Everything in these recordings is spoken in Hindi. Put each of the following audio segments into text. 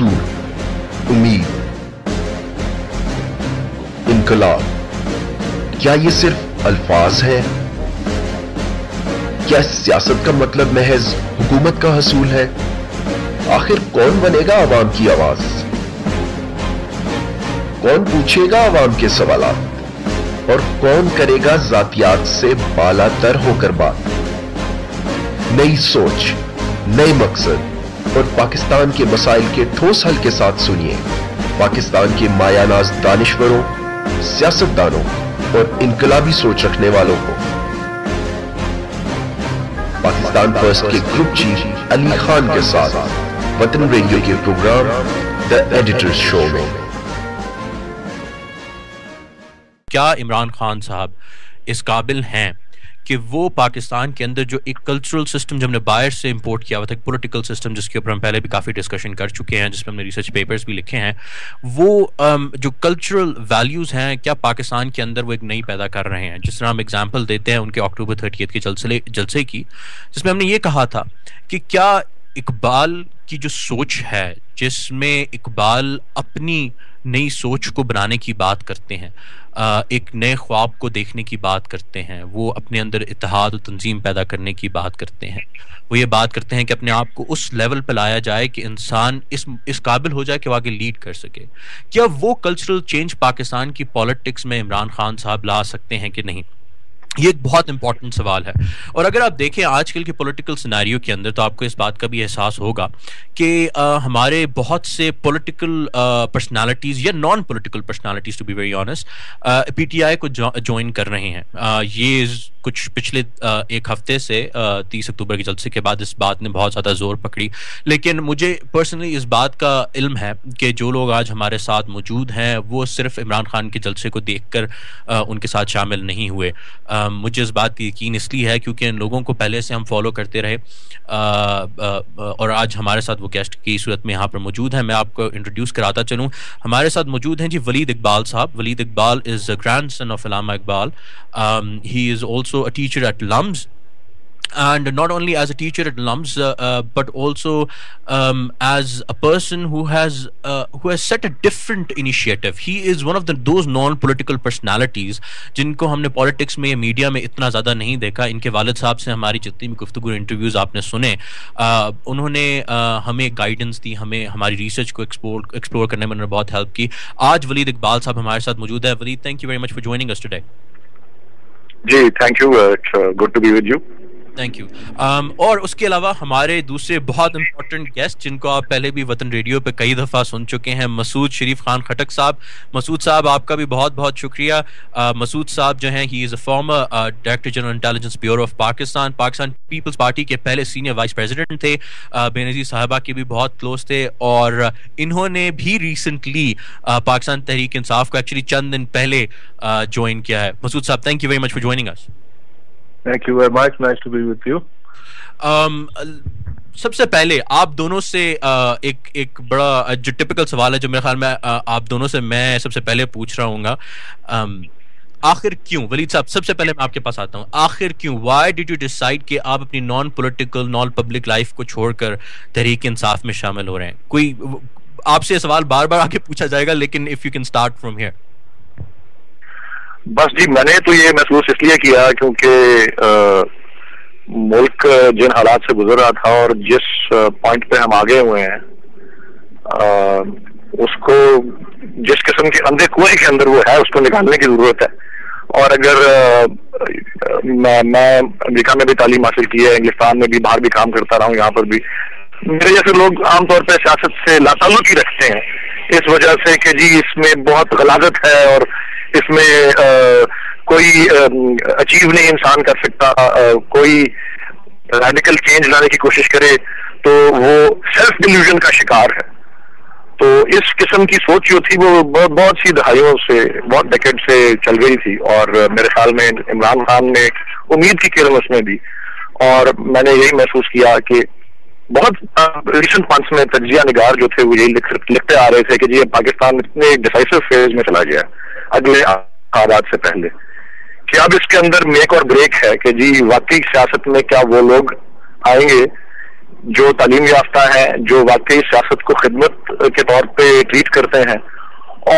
मंसूर उम्मीद इनकलाब क्या ये सिर्फ़ अल्फाज है? क्या सियासत का मतलब महज हुकूमत का हसूल है? आखिर कौन बनेगा आवाम की आवाज़? कौन पूछेगा आवाम के सवालात? और कौन करेगा जातियात से बालातर होकर बात? नई सोच नए मकसद और पाकिस्तान के मसाइल के ठोस हल के साथ सुनिए। पाकिस्तान के मायानाज दानिश्वरों, सियासतदानों और इनकलाबी सोच रखने वालों को। पाकिस्तान फ़र्स्ट के ग्रुप चीफ अली खान के साथ वतन रेडियो के प्रोग्राम द एडिटर्स शो में। क्या इमरान खान साहब इस काबिल हैं? कि वो पाकिस्तान के अंदर जो एक कल्चरल सिस्टम जो हमने बाहर से इंपोर्ट किया हुआ था पोलिटिकल सिस्टम जिसके ऊपर हम पहले भी काफ़ी डिस्कशन कर चुके हैं जिसमें हमने रिसर्च पेपर्स भी लिखे हैं वो um, जो कल्चरल वैल्यूज़ हैं क्या पाकिस्तान के अंदर वो एक नई पैदा कर रहे हैं? जिस तरह हम एग्ज़ाम्पल देते हैं उनके अक्टूबर थर्टी के जलसे जलसे की जिसमें हमने ये कहा था कि क्या इकबाल की जो सोच है, जिसमें इकबाल अपनी नई सोच को बनाने की बात करते हैं एक नए ख्वाब को देखने की बात करते हैं, वो अपने अंदर इतिहाद और तंजीम पैदा करने की बात करते हैं। वो ये बात करते हैं कि अपने आप को उस लेवल पर लाया जाए कि इंसान इस इस काबिल हो जाए कि वो आगे लीड कर सके। क्या वो कल्चरल चेंज पाकिस्तान की पॉलिटिक्स में इमरान खान साहब ला सकते हैं कि नहीं? ये एक बहुत इंपॉर्टेंट सवाल है। और अगर आप देखें आजकल के पॉलिटिकल सिनेरियो के अंदर तो आपको इस बात का भी एहसास होगा कि हमारे बहुत से पॉलिटिकल पर्सनालिटीज़ या non political personalities to be very honest PTI को ज्वाइन कर रहे हैं। आ, ये कुछ पिछले एक हफ़्ते से तीस अक्टूबर के जलसे के बाद इस बात ने बहुत ज़्यादा ज़ोर पकड़ी। लेकिन मुझे पर्सनली इस बात का इल्म है कि जो लोग आज हमारे साथ मौजूद हैं, वो सिर्फ़ इमरान खान के जलसे को देख कर उनके साथ शामिल नहीं हुए। मुझे इस बात की यकीन इसलिए है क्योंकि इन लोगों को पहले से हम फॉलो करते रहे। और आज हमारे साथ वो गेस्ट की सूरत में यहाँ पर मौजूद है। मैं आपको इंट्रोड्यूस कराता चलूँ। हमारे साथ मौजूद हैं जी वलीद इकबाल साहब। Waleed Iqbal is grand son of Allama Iqbal he is also a teacher at LUMS and not only as a teacher at LUMS, uh, uh, but also um, as a person who has uh, who has set a different initiative. He is one of the those non-political personalities जिनको हमने पॉलिटिक्स में मीडिया में इतना ज़्यादा नहीं देखा। इनके वालिद साहब से हमारी जितनी भी गुफ्तु इंटरव्यूज़ आपने सुने uh, उन्होंने uh, हमें गाइडेंस दी हमें हमारी रिसर्च को एक्सप्लोर एक्सप्लोर करने में उन्होंने बहुत हेल्प की। आज वलीद इकबाल साहब हमारे साथ मौजूद है। Waleed thank you very much for joining us today Jay, thank you. Uh, it's uh, good to be with you. Thank you um, और उसके अलावा हमारे दूसरे बहुत इंपॉर्टेंट गेस्ट जिनको आप पहले भी वतन रेडियो पे कई दफ़ा सुन चुके हैं मसूद शरीफ खान खटक साहब। मसूद साहब आपका भी बहुत बहुत शुक्रिया। Uh, मसूद साहब जो हैं he is a former director general intelligence bureau of Pakistan Pakistan People's Party के पहले सीनियर वाइस प्रेसिडेंट थे। Uh, बेनजीर साहबा के भी बहुत क्लोज थे और इन्होंने भी रिसेंटली uh, पाकिस्तान तहरीक इंसाफ को एक्चुअली चंद दिन पहले ज्वाइन uh, किया है। मसूद साहब thank you very much for joining us thank you very much nice to be with you सबसे पहले आप दोनों से एक एक बड़ा जो टिपिकल सवाल है जो मेरे ख्याल में आप दोनों से मैं सबसे पहले पूछ रहा हूँ um, आखिर क्यों? वलीद साहब सबसे पहले मैं आपके पास आता हूँ। आखिर क्यों? वाई डिड यू डिसाइड कि आप अपनी non political non public life को छोड़कर तहरीक इंसाफ में शामिल हो रहे हैं? कोई आपसे सवाल बार बार आके पूछा जाएगा लेकिन if you can start from here बस जी मैंने तो ये महसूस इसलिए किया क्योंकि मुल्क जिन हालात से गुजर रहा था और जिस पॉइंट पे हम आगे हुए हैं उसको जिस किस्म के अंधे कुएँ के अंदर वो है उसको निकालने की ज़रूरत है। और अगर आ, मैं मैं अमेरिका में भी तालीम हासिल की है इंग्लिस्तान में भी बाहर भी काम करता रहा हूँ यहाँ पर भी। मेरे जैसे लोग आमतौर पर सियासत से लाताल्लुक ही रखते हैं इस वजह से कि जी इसमें बहुत गलाजत है और इसमें आ, कोई अचीव नहीं इंसान कर सकता आ, कोई रेडिकल चेंज लाने की कोशिश करे तो वो सेल्फ डिल्यूजन का शिकार है। तो इस किस्म की सोच जो थी वो बहुत बहुत सी दहाइयों से बहुत डेकेड से चल गई थी और मेरे ख्याल में इमरान खान ने उम्मीद की किरण उसमें दी और मैंने यही महसूस किया कि बहुत रिसेंट मंथ्स में तजिया निगार जो थे वो यही लिख, लिखते आ रहे थे कि जी पाकिस्तान इतने डिसाइसिव फ़ेज़ में चला गया अगले आबाद से पहले। कि अब इसके अंदर मेक और ब्रेक है कि जी, वाकई सियासत में क्या वो लोग आएँगे जो तालीम याफ्ता है, जो वाकई सियासत को खिदमत के तौर पे ट्रीट करते हैं,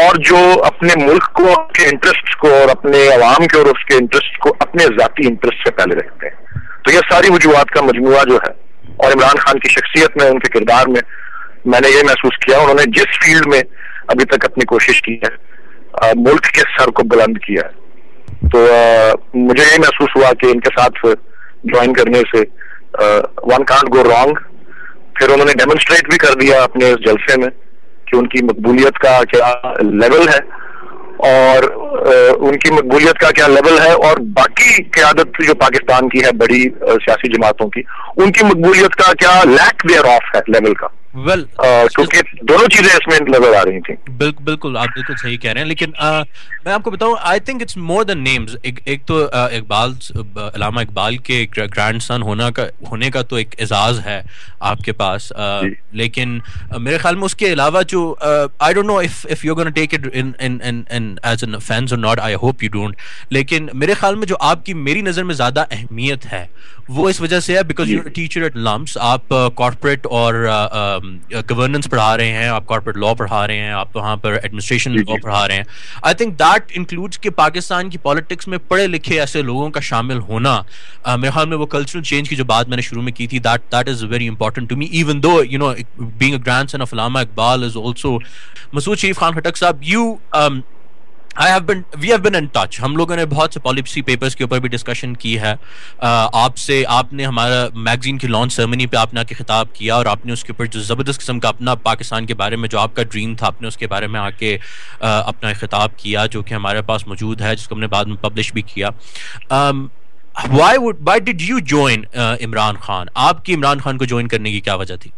और जो अपने मुल्क को के इंटरेस्ट को, और अपने अवाम के और उसके इंटरेस्ट को अपने जाती इंटरेस्ट से पहले रखते हैं। तो यह सारी वजूहत का मजमू जो है, और इमरान खान की शख्सियत में, उनके किरदार में मैंने ये महसूस किया, उन्होंने जिस फ़ील्ड में अभी तक अपनी कोशिश की है मुल्क के सर को बुलंद किया। है तो आ, मुझे ये महसूस हुआ कि इनके साथ ज्वाइन करने से वन कांट गो रॉन्ग फिर उन्होंने डेमोन्स्ट्रेट भी कर दिया अपने इस जलसे में कि उनकी मकबूलियत का क्या लेवल है और आ, उनकी मकबूलियत का क्या लेवल है और बाकी क्यादत जो पाकिस्तान की है बड़ी सियासी जमातों की उनकी मकबूलियत का क्या लैक देयर ऑफ़ है लेवल का। वेल well, क्योंकि दोनों चीज़ें इसमें नज़र आ रही थी। बिल, बिल्कुल आप बिल्कुल सही कह रहे हैं लेकिन आ, मैं आपको बताऊँ I think it's more than names एक एक तो इकबाल अलामा इकबाल के ग्रैंड सन होना का होने का तो एक एजाज है आपके पास आ, लेकिन आ, मेरे ख्याल में उसके अलावा जो I don't know if if you gonna take it in in in in as an fans और not I hope you don't लेकिन मेरे ख्याल में जो आपकी मेरी नज़र में ज़्यादा अहमियत है वो इस वजह से है because you teacher at LUMS आप कॉर्पोरेट और गवर्नेंस पढ़ा रहे हैं आप कॉर्पोरेट लॉ पढ़ा रहे हैं आप वहाँ पर एडमिनिस्ट्रेशन लॉ पढ़ा रहे हैं। आई थिंक दैट इंक्लूड्स कि पाकिस्तान की पॉलिटिक्स में पढ़े लिखे ऐसे लोगों का शामिल होना uh, मेरे ख्याल में वो कल्चरल चेंज की जो बात मैंने शुरू में की थी that that is very important to me even though you know being grand son of Allama Iqbal is also Masood Sharif Khan Khattak साहब you I have been we have been in touch हम लोगों ने बहुत से पॉलिसी पेपर्स के ऊपर भी डिस्कशन की है। आपसे, आपने हमारा मैगजीन की लॉन्च सेरेमनी पे आपने आके खिताब किया और आपने उसके ऊपर जो ज़बरदस्त किस्म का अपना पाकिस्तान के बारे में, जो आपका ड्रीम था, आपने उसके बारे में आके अपना खिताब किया, जो कि हमारे पास मौजूद है, जिसको हमने बाद में पब्लिश भी किया। Why would why did you join Imran Khan? आपकी इमरान खान को ज्वाइन करने की क्या वजह थी?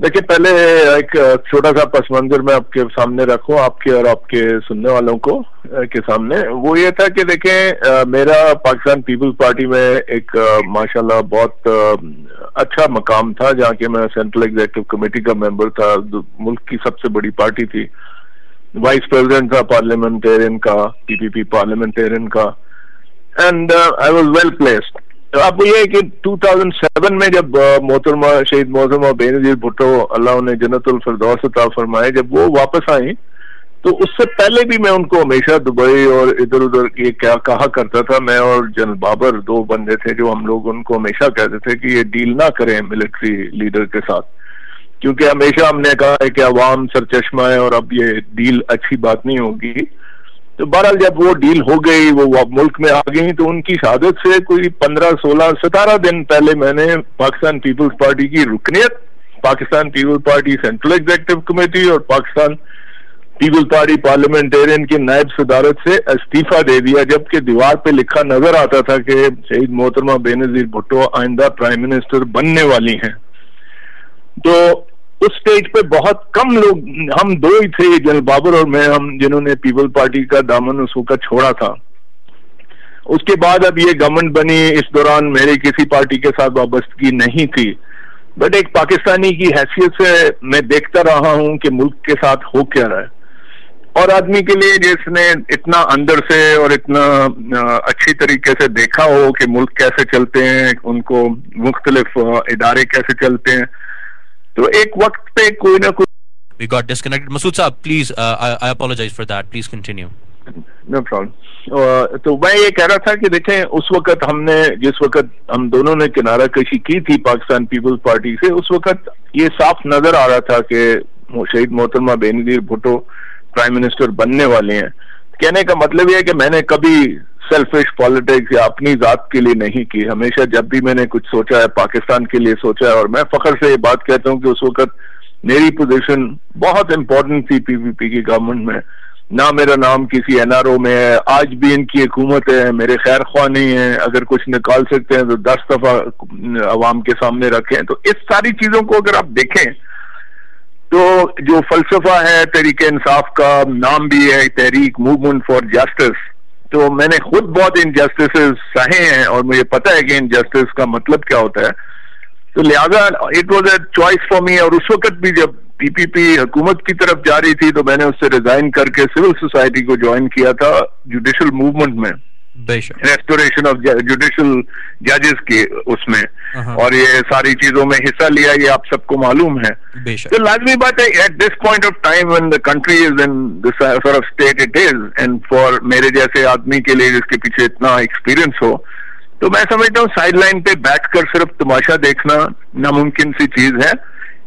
देखिए, पहले एक छोटा सा पस मंजर मैं आपके सामने रखूँ, आपके और आपके सुनने वालों को के सामने। वो ये था कि देखें मेरा पाकिस्तान पीपल्स पार्टी में एक माशाल्लाह बहुत अच्छा मकाम था, जहाँ के मैं सेंट्रल एग्जीक्यूटिव कमेटी का मेंबर था मुल्क की सबसे बड़ी पार्टी थी। वाइस प्रेसिडेंट था पार्लियामेंटेरियन का, पीपीपी पार्लियामेंटेरियन का। And I was well placed. तो अब ये है कि 2007 में जब मोहतरमा, शहीद मोहतरमा बेनजीर भुट्टो, अल्लाह ने जन्नतुल फिरदौस फरमाए, जब वो वापस आई तो उससे पहले भी मैं उनको हमेशा दुबई और इधर उधर ये क्या कहा करता था, मैं और जनरल बाबर दो बंदे थे जो हम लोग उनको हमेशा कहते थे कि ये डील ना करें मिलिट्री लीडर के साथ। क्योंकि हमेशा हमने कहा है कि अवाम सरचश्मा है और अब ये डील अच्छी बात नहीं होगी। तो बहरहाल जब वो डील हो गई, वो मुल्क में आ गई तो उनकी शहादत से कोई पंद्रह, सोलह, सतारह दिन पहले मैंने पाकिस्तान पीपल्स पार्टी की रुकनीत Pakistan People's Party central executive committee और पाकिस्तान पीपल्स पार्टी पार्लियामेंटेरियन की नायब सदारत से इस्तीफा दे दिया, जबकि दीवार पे लिखा नज़र आता था कि शहीद मोहतरमा बेनजीर भुट्टो आइंदा प्राइम मिनिस्टर बनने वाली हैं। तो उस स्टेज पे बहुत कम लोग, हम दो ही थे जनरल बाबर और मैं, हम जिन्होंने पीपल पार्टी का दामन उस वक्त छोड़ा था। उसके बाद अब ये गवर्नमेंट बनी, इस दौरान मेरे किसी पार्टी के साथ वाबस्तगी नहीं थी। बट एक पाकिस्तानी की हैसियत से मैं देखता रहा हूँ कि मुल्क के साथ हो क्या रहा है। और आदमी के लिए जिसने इतना अंदर से और इतना अच्छी तरीके से देखा हो कि मुल्क कैसे चलते हैं, उनको मुख्तलिफ़ इदारे कैसे चलते हैं तो एक वक्त पे कोई ना कोई We got disconnected. Masood Saab, please, uh, I, I apologize for that. Please continue. No problem तो मैं ये कह रहा था कि देखें उस वक्त हमने जिस वक्त हम दोनों ने किनारा कशी की थी पाकिस्तान पीपल्स पार्टी से उस वक्त ये साफ़ नज़र आ रहा था कि शहीद मोहतरमा बेनजीर भुट्टो प्राइम मिनिस्टर बनने वाले हैं कहने का मतलब यह है कि मैंने कभी सेल्फिश पॉलिटिक्स या अपनी जात के लिए नहीं की। हमेशा जब भी मैंने कुछ सोचा है, पाकिस्तान के लिए सोचा है और मैं फखर से ये बात कहता हूँ कि उस वक्त मेरी पोजीशन बहुत इंपॉर्टेंट थी पीपीपी की गवर्नमेंट में। ना मेरा नाम किसी एनआरओ में है, आज भी इनकी हुकूमत है, मेरे खैर ख्वाह नहीं है। अगर कुछ निकाल सकते हैं तो दस दफ़ा अवाम के सामने रखें। तो इस सारी चीज़ों को अगर आप देखें जो फलसफा है तहरीक इंसाफ का, नाम भी है, तहरीक, मूवमेंट फॉर जस्टिस तो मैंने खुद बहुत इनजस्टिस सहे हैं और मुझे पता है कि इनजस्टिस का मतलब क्या होता है। तो लिहाजा it was a choice for me और उस वक्त भी जब पीपीपी हुकूमत की तरफ़ जा रही थी तो मैंने उससे रिजाइन करके सिविल सोसाइटी को ज्वाइन किया था जुडिशल मूवमेंट में। रेस्टोरेशन ऑफ़ जुडिशल जजेस के उसमें। हाँ। और ये सारी चीज़ों में हिस्सा लिया ये आप सबको मालूम है। तो लाजमी बात है at this point of time when the country is in this of state it is and for मेरे जैसे आदमी के लिए जिसके पीछे इतना एक्सपीरियंस हो तो मैं समझता हूँ साइड लाइन पे बैठकर सिर्फ़ तमाशा देखना नामुमकिन सी चीज़ है।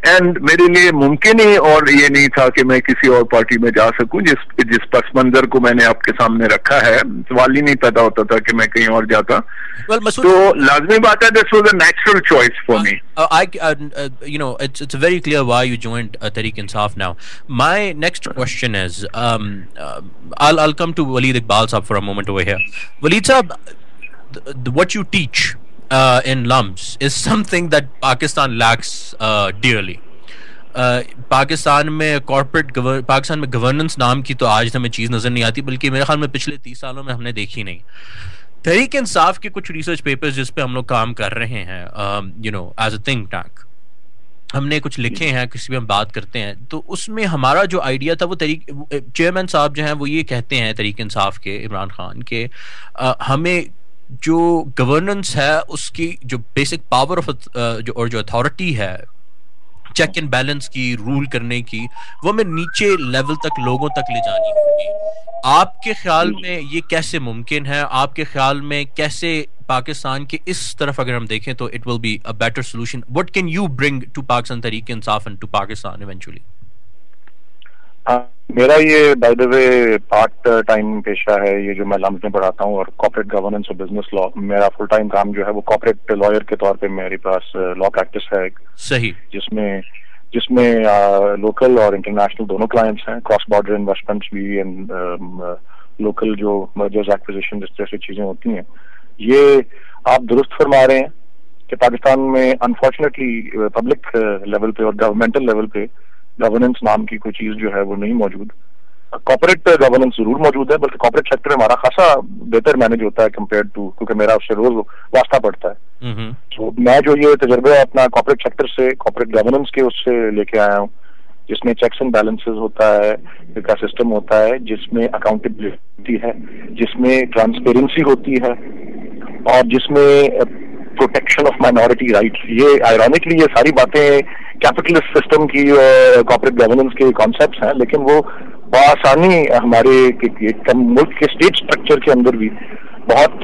एंड मेरे लिए मुमकिन ही और ये नहीं था कि मैं किसी और पार्टी में जा सकूँ जिस जिस पस मंजर को मैंने आपके सामने रखा है सवाल ही नहीं पैदा होता था कि मैं कहीं और जाता well Masood, तो लाजमी बात है this was a natural choice for me Uh, uh, uh, very clear why you joined uh, Tariq Insaf now. My next question is, um, uh, I'll I'll come to Waleed Iqbal Saab for a moment over here. Waleed Saab, th- th- what you teach uh, in LUMS is something that Pakistan lacks uh, dearly. Uh, Pakistan में कॉर्पोरेट पाकिस्तान में गवर्नेंस नाम की तो आज हमें चीज़ नज़र नहीं आती बल्कि मेरे ख्याल में पिछले तीस सालों में हमने देखी नहीं तहरीक इंसाफ के कुछ रिसर्च पेपर्स जिस पे हम लोग काम कर रहे हैं you know as a think tank हमने कुछ लिखे हैं किसी भी हम बात करते हैं तो उसमें हमारा जो आइडिया था वो तरीक चेयरमैन साहब जो हैं वो ये कहते हैं तरीक इंसाफ के इमरान खान के अ, हमें जो गवर्नेंस है उसकी जो बेसिक पावर ऑफ़ जो और जो अथॉरिटी है चेक एंड बैलेंस की रूल करने की वो हमें नीचे लेवल तक लोगों तक ले जानी होगी। आपके ख्याल में ये कैसे मुमकिन है? आपके ख्याल में कैसे पाकिस्तान के इस तरफ़ अगर हम देखें तो it will be a better solution what can you bring to Pakistan Tehreek Insaf and to Pakistan eventually मेरा ये by the way part time पेशा है ये जो मैं लम्स में पढ़ाता हूँ और कॉपरेट गवर्नेंस और बिज़नेस लॉ मेरा फुल टाइम काम जो है वो कॉपरेट लॉयर के तौर पे मेरे पास लॉ प्रैक्टिस है सही। जिसमें जिसमें लोकल और इंटरनेशनल दोनों क्लाइंट्स हैं क्रॉस बॉर्डर इन्वेस्टमेंट्स भी एंड लोकल जो मर्जर्स एक्विजिशन जिस जैसी चीज़ें होती हैं। ये आप दुरुस्त फरमा रहे हैं कि पाकिस्तान में अनफॉर्चुनेटली पब्लिक लेवल पे और गवर्नमेंटल लेवल पे गवर्नेंस नाम की कोई चीज़ जो है वो नहीं मौजूद। कॉर्पोरेट गवर्नेंस ज़रूर मौजूद है बल्कि कॉर्पोरेट सेक्टर में हमारा खासा बेहतर मैनेज होता है कंपेयर टू क्योंकि मेरा उससे रोज वास्ता पड़ता है। तो मैं जो ये तजर्बे अपना कॉपोरेट सेक्टर से कॉपोरेट गवर्नेंस के उससे लेके आया हूँ जिसमें चेक्स एंड बैलेंसेस होता है का सिस्टम होता है जिसमें अकाउंटेबिलिटी है जिसमें ट्रांसपेरेंसी होती है और जिसमें प्रोटेक्शन ऑफ़ माइनॉरिटी राइट ये आयरॉनिकली ये सारी बातें कैपिटलिस्ट सिस्टम की कॉर्पोरेट गवर्नेंस के कॉन्सेप्ट हैं लेकिन वो बआसानी हमारे के, के, के, मुल्क के स्टेट स्ट्रक्चर के अंदर भी बहुत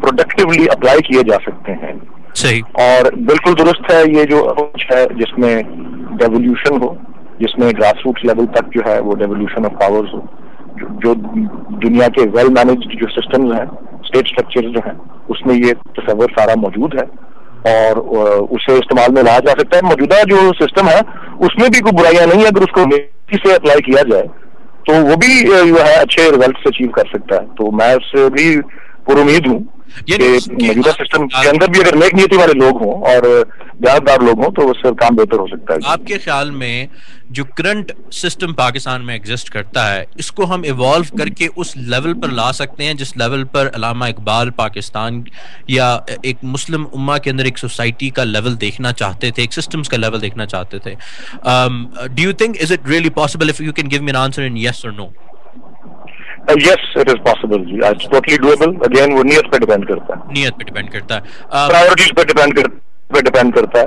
प्रोडक्टिवली अप्लाई किए जा सकते हैं। सही। और बिल्कुल दुरुस्त है ये जो अप्रोच है जिसमें डेवोल्यूशन हो जिसमें ग्रास रूट लेवल तक जो है वो डेवोल्यूशन ऑफ़ पावर्स हो जो, जो दुनिया के वेल मैनेज्ड जो सिस्टम्स हैं स्टेट स्ट्रक्चर जो हैं उसमें ये तस्वर सारा मौजूद है। और उसे इस्तेमाल में लाया जा सकता है। मौजूदा जो सिस्टम है, उसमें भी कोई बुराइयाँ नहीं है। अगर उसको से अप्लाई किया जाए तो वो भी जो है अच्छे रिज़ल्ट अचीव कर सकता है। तो मैं उससे भी हूँ यानी कि उसके मौजूदा सिस्टम के अंदर भी अगर नेक नीति वाले लोग हों और जानदार लोग हों तो उससे काम बेहतर हो सकता है। आपके ख्याल में जो करंट सिस्टम पाकिस्तान में एग्जिस्ट करता है इसको हम इवॉल्व करके उस लेवल पर ला सकते हैं जिस लेवल पर अलामा इकबाल पाकिस्तान या एक मुस्लिम उम्मा के अंदर एक सोसाइटी का लेवल देखना चाहते थे एक सिस्टम्स का लेवल देखना चाहते थे। Do you think is it really possible if you can give me an answer in yes और no yes it is possible जी आज टोटली डुएबल अगेन वो नियत पे डिपेंड करता है। नियत पे डिपेंड करता है। Uh, प्रायोरिटीज पे डिपेंड कर पे डिपेंड करता है।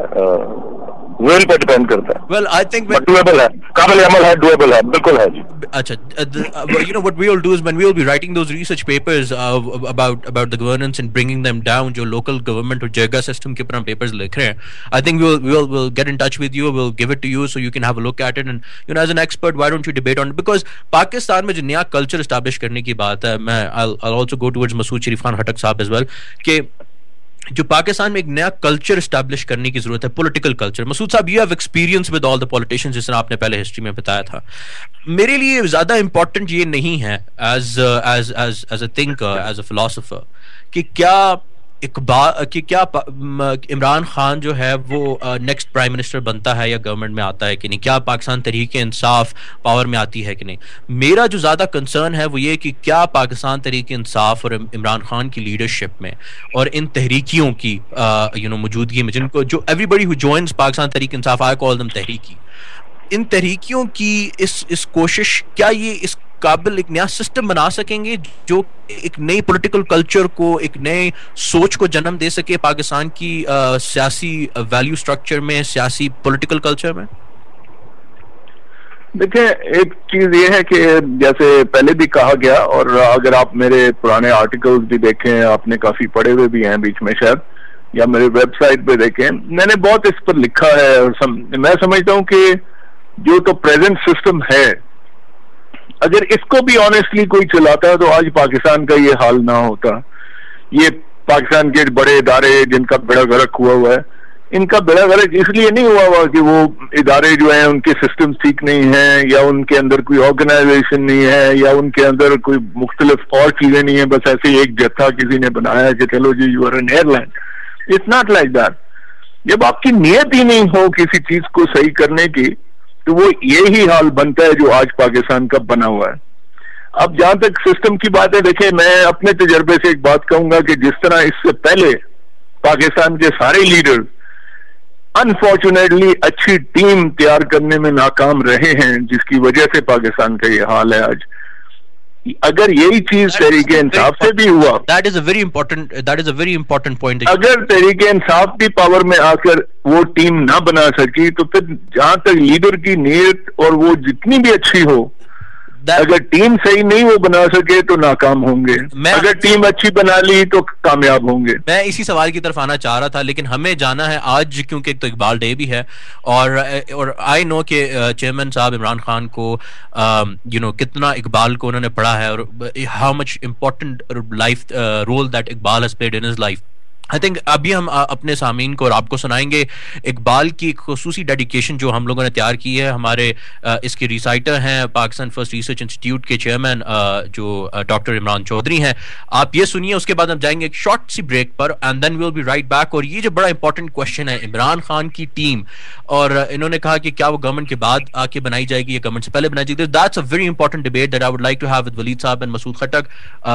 विल पर डिपेंड करता है। वेल आई थिंक डूएबल है। काबिल अमल है डूएबल है बिल्कुल है जी। अच्छा you know what we will do is when we will be writing those research papers about about the governance and bringing them down जो लोकल गवर्नमेंट और जगह सिस्टम के ऊपर हम पेपर्स लिख रहे हैं I think we will will get in touch with you will give it to you so you can have a look at it and you know as an expert why don't you debate on because Pakistan में जो नया कल्चर एस्टैब्लिश करने की बात है मैं I also go towards Masood Sharif Khan Khattak साहब एज़ वेल के जो पाकिस्तान में एक नया कल्चर स्टैब्लिश करने की ज़रूरत है पॉलिटिकल कल्चर मसूद साहब you have experience with all the politicians जिसने आपने पहले हिस्ट्री में बताया था। मेरे लिए ज़्यादा इंपॉर्टेंट ये नहीं है as as as as a thinker as a philosopher कि क्या इकबाल कि क्या इमरान खान जो है वो नेक्स्ट प्राइम मिनिस्टर बनता है या गवर्नमेंट में आता है कि नहीं? क्या पाकिस्तान तरीके इंसाफ पावर में आती है कि नहीं? मेरा जो ज़्यादा कंसर्न है वो ये कि क्या पाकिस्तान तरीके इंसाफ और इमरान खान की लीडरशिप में और इन तहरीकियों की यू नो मौजूदगी में, जिनको, जो एवरीबडी हु जॉइंस पाकिस्तान तरीके इंसाफ आई कॉल दम तहरीकी। इन तहरीकियों की इस इस कोशिश क्या ये इस काबिल एक नया सिस्टम बना सकेंगे जो एक नई पॉलिटिकल कल्चर को एक नए सोच को जन्म दे सके पाकिस्तान की सियासी वैल्यू स्ट्रक्चर में सियासी पॉलिटिकल कल्चर में? देखिए एक चीज़ ये है कि जैसे पहले भी कहा गया और अगर आप मेरे पुराने आर्टिकल्स भी देखें आपने काफ़ी पढ़े हुए भी हैं बीच में शायद या मेरे वेबसाइट पे देखें मैंने बहुत इस पर लिखा है और सम, मैं समझता हूँ कि जो तो प्रेजेंट सिस्टम है, अगर इसको भी ऑनेस्टली कोई चलाता तो आज पाकिस्तान का ये हाल ना होता। ये पाकिस्तान के बड़े इदारे जिनका बड़ा गर्क हुआ हुआ है। इनका बेड़ा गर्क इसलिए नहीं हुआ हुआ कि वो इदारे जो हैं, उनके सिस्टम ठीक नहीं है, या उनके अंदर कोई ऑर्गेनाइजेशन नहीं है, या उनके अंदर कोई मुख्तलिफ़ और चीज़ें नहीं है, बस ऐसे एक जत्था किसी ने बनाया कि चलो जी you are an airline it's not like that जब आपकी नीयत ही नहीं हो किसी चीज़ को सही करने की तो वो यही हाल बनता है जो आज पाकिस्तान का बना हुआ है। अब जहाँ तक सिस्टम की बात है, देखिए, मैं अपने तजर्बे से एक बात कहूँगा कि जिस तरह इससे पहले पाकिस्तान के सारे लीडर अनफॉर्चुनेटली अच्छी टीम तैयार करने में नाकाम रहे हैं, जिसकी वजह से पाकिस्तान का ये हाल है आज। अगर यही चीज़ तरीके इंसाफ से भी हुआ that is a very important that is a very important point अगर तरीके इंसाफ की पावर में आकर वो टीम ना बना सकी तो फिर जहाँ तक लीडर की नीयत और वो जितनी भी अच्छी हो अगर टीम सही नहीं वो बना सके तो नाकाम होंगे। मैं अगर टीम अच्छी बना ली तो कामयाब होंगे। मैं इसी सवाल की तरफ़ आना चाह रहा था लेकिन हमें जाना है आज क्योंकि तो इकबाल डे भी है और और आई नो के चेयरमैन साहब इमरान खान को यू नो कितना इकबाल को उन्होंने पढ़ा है और how much important life role that Iqbal has played in his life I think अभी हम अपने सामीन को और आपको सुनाएँगे इकबाल की खसूसी डेडिकेशन जो हम लोगों ने तैयार की है। हमारे इसके रिसाइटर हैं, पाकिस्तान फ़र्स्ट रिसर्च इंस्टीट्यूट के चेयरमैन जो डॉक्टर इमरान चौधरी हैं। आप ये सुनिए, उसके बाद हम जाएँगे एक शॉर्ट सी ब्रेक पर and then will be right back और ये जो बड़ा इंपॉर्टेंट क्वेश्चन है इमरान खान की टीम और इन्होंने कहा कि क्या वो गवर्नमेंट के बाद आके बनाई जाएगी, या गवर्नमेंट से पहले बनाई जाएगी। That's a very important debate that I would like to have with Waleed साहब and Masood Khattak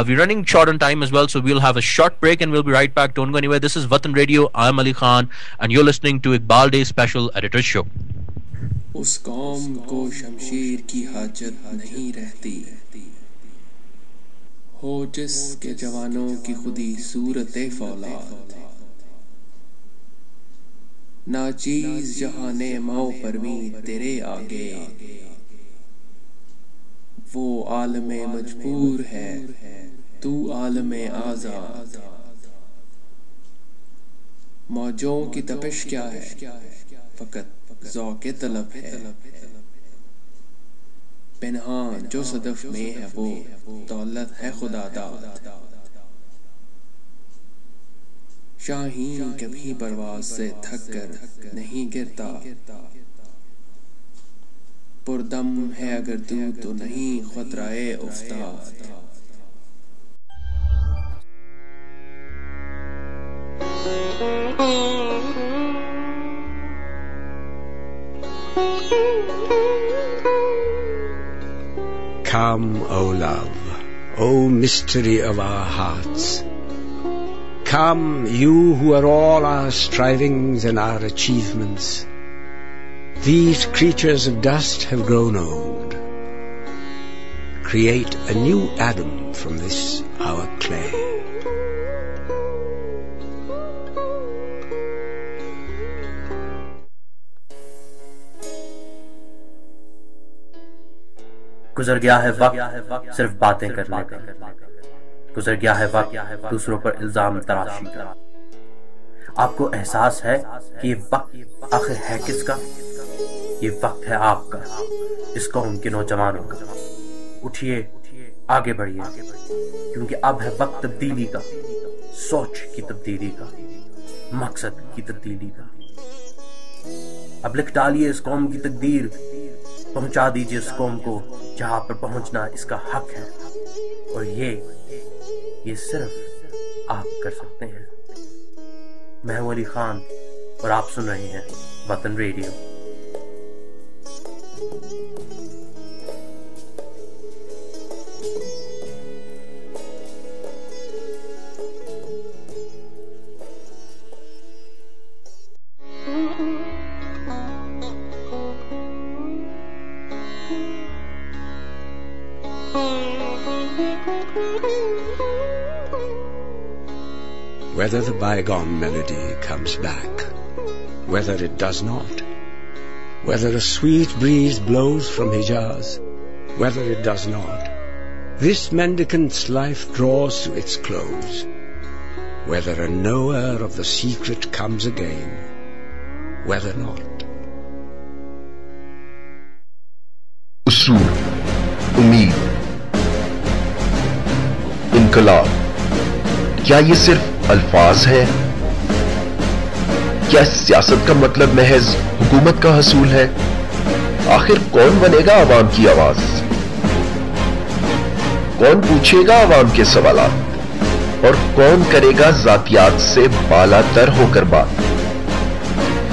we running short on time as well so we'll have a short break and will be right back don't anywhere. This is Vatan Radio. I'm Ali Khan, and you're listening to Iqbal Day Special Editor's Show. उस कौम को शमशीर की हाजत नहीं रहती हो जिसके जवानों की खुदी सूरत फौलाद नाचीज जहाने माओ परवी तेरे आगे वो आलम मजबूर है तू आलम आज़ाद मौजों की तपिश क्या है? फकत जौके तलब है। पिनहान जो सदफ में है, वो दौलत है खुदा दाद शाहीन कभी परवाज से थक कर नहीं गिरता। पुरदम है अगर तू तो नहीं खतराए उफ्ताद Come, O love, O mystery of our hearts. Come, you who are all our strivings and our achievements. These creatures of dust have grown old. Create a new Adam from this our clay. गुजर गया है वक्त, सिर्फ़ बातें करने का गुजर गया है वक्त, दूसरों पर इल्ज़ाम तराशी का आपको एहसास है कि ये वक्त आखिर है किसका? ये वक्त है आपका इस कौम के नौजवानों का। उठिए, आगे बढ़िए, क्योंकि अब है वक्त तब्दीली का, सोच की तब्दीली का, मकसद की तब्दीली का। अब लिख डालिए इस कौम की तकदीर पहुँचा दीजिए उस कौम को, जहाँ पर पहुँचना इसका हक है। और ये ये सिर्फ़ आप कर सकते हैं। मैं अली खान, और आप सुन रहे हैं Watan radio. whether the bygone melody comes back, whether it does not, whether a sweet breeze blows from Hijaz, whether it does not, this mendicant's life draws to its close, whether a knower of the secret comes again, whether not. Usul, Umeed, Inqilab. क्या ये सिर्फ़ अल्फाज है? क्या सियासत का मतलब महज हुकूमत का हसूल है? आखिर कौन बनेगा आवाम की आवाज़? कौन पूछेगा आवाम के सवाल और कौन करेगा जातियात से बालातर होकर बात?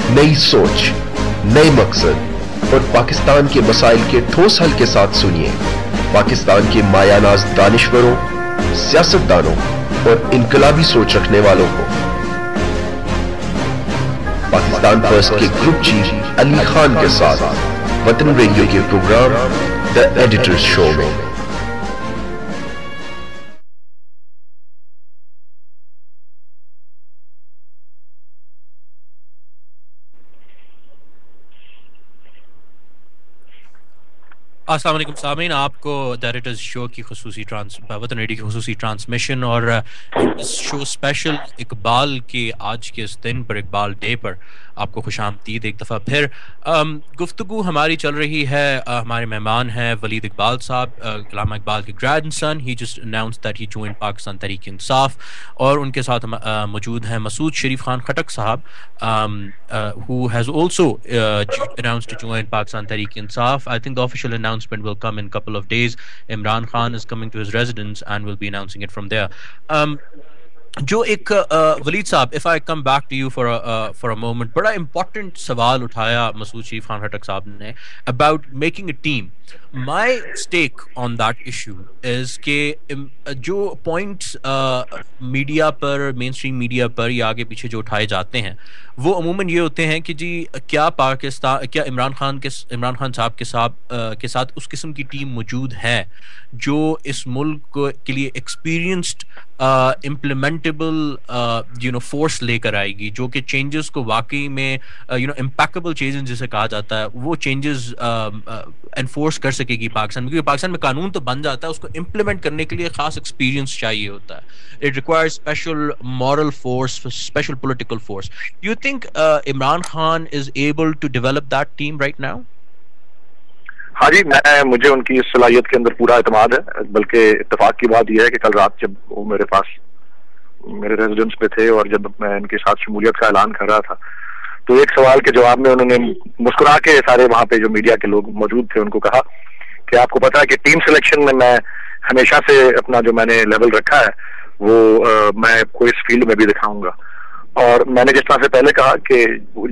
नई सोच नए मकसद, और पाकिस्तान के मसाइल के ठोस हल के साथ सुनिए। पाकिस्तान के मायानाज दानिश्वरों, सियासतदानों और इनकलाबी सोच रखने वालों को। पाकिस्तान फ़र्स्ट के ग्रुप चीफ अली खान के साथ वतन रेडियो के प्रोग्राम द एडिटर्स शो में। असलम सामीन आपको डायरेक्टर्स शो की खसूसी ट्रांस वतन रेडियो की खसूसी ट्रांसमिशन और इस शो स्पेशल इकबाल के आज के इस दिन पर, इकबाल डे पर आपको खुश आमदीद एक दफ़ा फिर गुफ्तु हमारी चल रही है हमारे मेहमान हैं वलीद इकबाल साहब कलामा इकबाल के grand he just announce that he join Pakistan Tehreek Insaf और उनके साथ मौजूद हैं मसूद शरीफ खान खटक साहब who has also announced to join Pakistan Tariq Insaf. I think the official announcement will come in a couple of days. Imran Khan is coming to his residence and will be announcing it from there. Um, जो एक वलीद साहब if I come back to you for for a moment बड़ा इंपॉर्टेंट सवाल उठाया मसूद शरीफ खान खटक साहब ने about making a team my stake on that issue is के जो पॉइंट्स मीडिया पर मेन स्ट्रीम मीडिया पर या आगे पीछे जो उठाए जाते हैं, वो अमूमन ये होते हैं कि जी, क्या पाकिस्तान क्या इमरान खान के, इमरान खान साहब के साथ के साथ उस किस्म की टीम मौजूद है, जो इस मुल्क के लिए experienced implementable you know force लेकर आएगी, जो कि चेंजेस को वाकई में यू नो इम्पैक्टेबल चेंजेस जिसे कहा जाता है, वो चेंजेस एनफोर्स कर सकेगी पाकिस्तान में। क्योंकि पाकिस्तान में कानून तो बन जाता है, उसको इम्प्लीमेंट करने के लिए खास एक्सपीरियंस चाहिए होता है। It require special moral force special political force you think Imran Khan is able to develop that team right now हाँ जी, मैं, मुझे उनकी इस सलाहियत के अंदर पूरा एतमाद है, बल्कि इतफाक की बात यह है कि कल रात जब वो मेरे पास मेरे रेजिडेंस पे थे और जब मैं इनके साथ शमूलियत का ऐलान कर रहा था तो एक सवाल के जवाब में उन्होंने मुस्कुरा के सारे वहाँ पे जो मीडिया के लोग मौजूद थे उनको कहा कि आपको पता है कि टीम सिलेक्शन में मैं हमेशा से अपना जो मैंने लेवल रखा है वो आ, मैं कोई इस फ़ील्ड में भी दिखाऊँगा। और मैंने जिस तरह से पहले कहा कि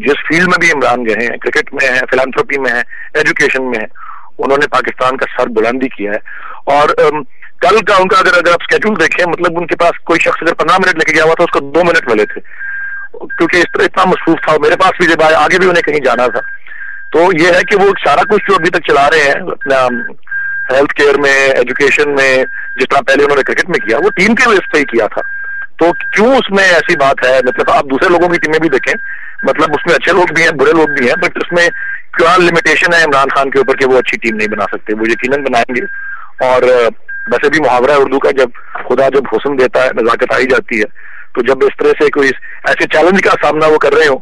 जिस फ़ील्ड में भी इमरान गए हैं क्रिकेट में है फिलानथ्रोपी में है एजुकेशन में है उन्होंने पाकिस्तान का सर बुलंदी किया है। और कल का उनका अगर अगर आप स्केड्यूल देखें मतलब उनके पास कोई शख्स अगर पंद्रह मिनट लेके गया हुआ था, उसको दो मिनट मिले थे। क्योंकि इतना मसरूफ था, मेरे पास भी जब आगे भी उन्हें कहीं जाना था। तो ये है कि वो सारा कुछ जो अभी तक चला रहे हैं, अपना हेल्थ केयर में एजुकेशन में तरह पहले उन्होंने क्रिकेट में किया, वो टीम के बेस पे ही किया था। तो क्यों उसमें ऐसी बात है? मतलब आप दूसरे लोगों की टीमें भी देखें मतलब उसमें अच्छे लोग भी हैं, बुरे लोग भी हैं बट उसमें क्या लिमिटेशन है इमरान खान के ऊपर कि वो अच्छी टीम नहीं बना सकते? वो यकीन बनाएँगे। और वैसे भी मुहावरा है उर्दू का जब खुदा जब हुसन देता है नजाकत आई जाती है तो जब इस तरह से कोई ऐसे चैलेंज का सामना वो कर रहे हो